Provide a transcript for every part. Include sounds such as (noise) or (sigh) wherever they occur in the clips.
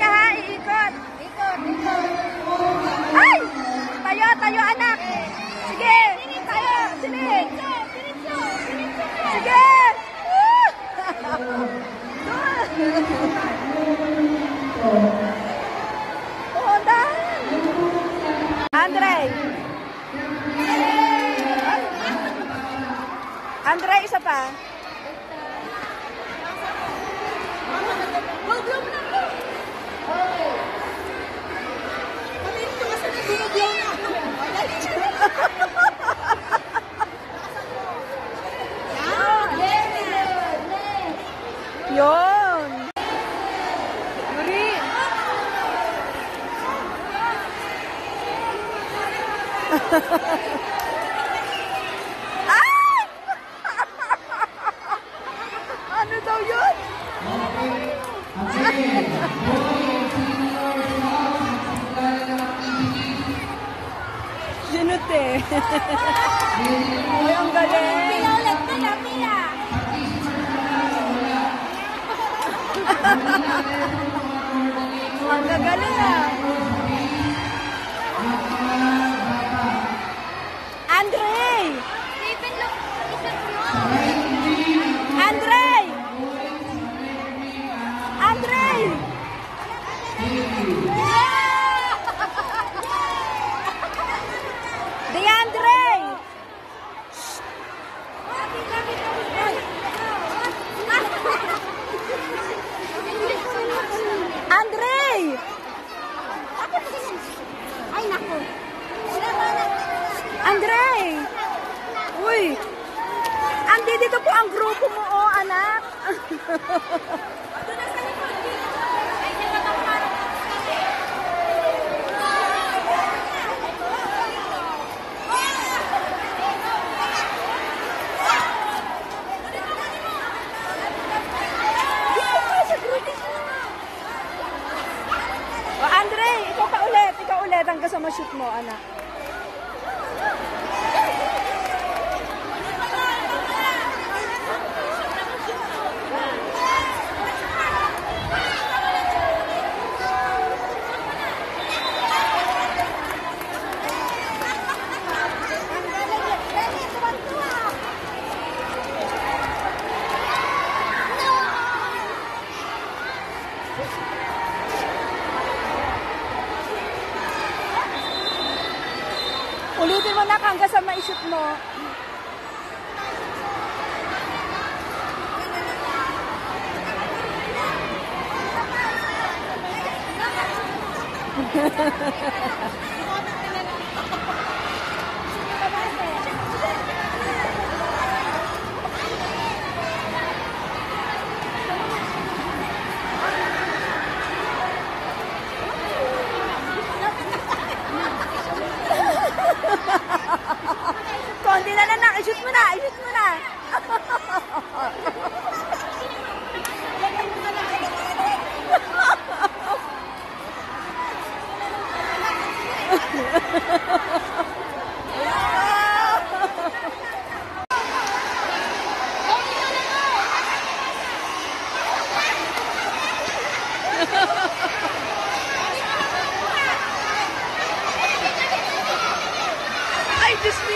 ka ha, iikot. Ikot, ikot. Ay! Tayo, tayo anak. Sige, tayo, sige. Sige! Dahan. Andre. Andre, isa pa. Yun. 야. Ay, ang galing. Pila ulit, pila, pila. Ang gagaling ah. Andre! Ribbon look, isip mo. Andre! Andre! Deandre! Andre! Ay, naku. Andre! Uy! Andi dito po ang grupo mo, oh, anak. O, Andre, ikaw ka ulit. Ikaw ulit ang kasama shoot mo, anak. Ulitin mo na hanggang sa maisip mo. Konti na lang na. I-shoot mo na. I-shoot mo na.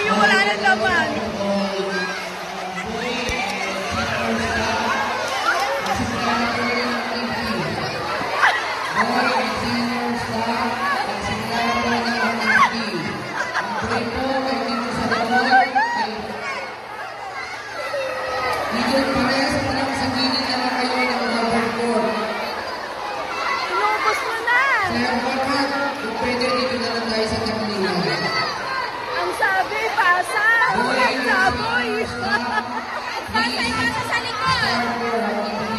Niyo, wala nang laman. Ang sabi, pasa. Walang saboy. Pasay ka sa likod.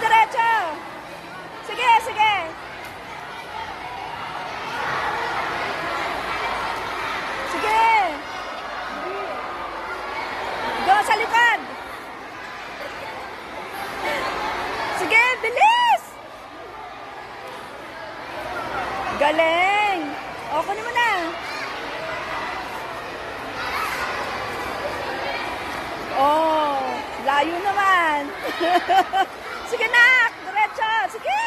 Diretso. Sige, sige. Layo naman. (laughs) Sige na, diretso. Sige.